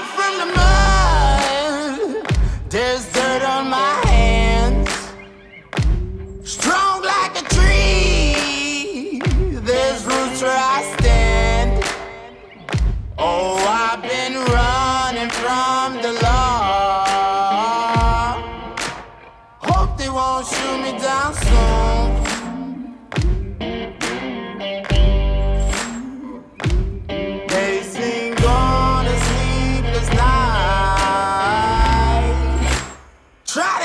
from the moon.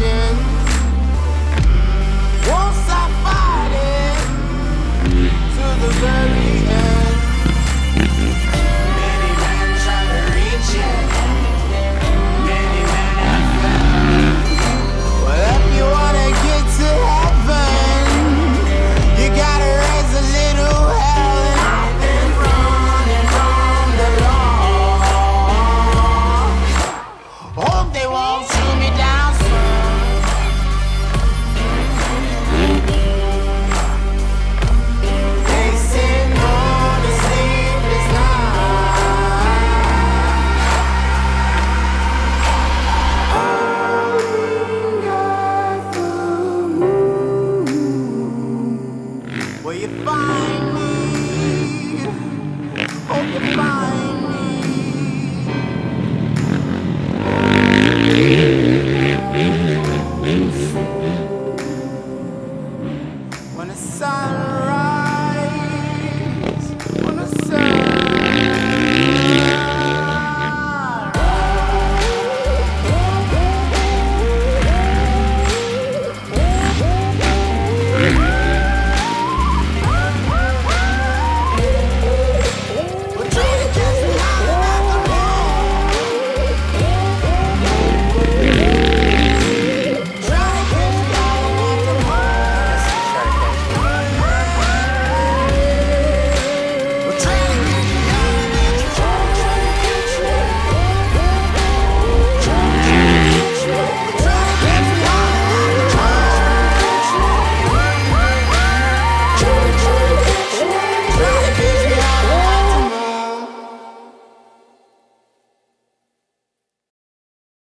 emotions. Won't stop Goodbye.